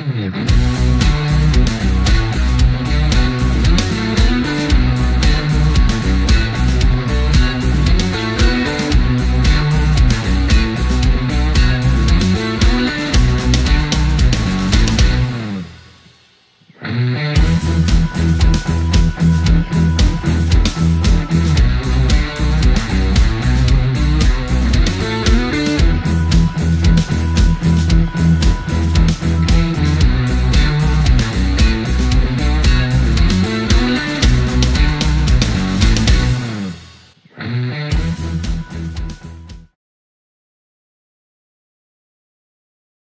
Mm-hmm.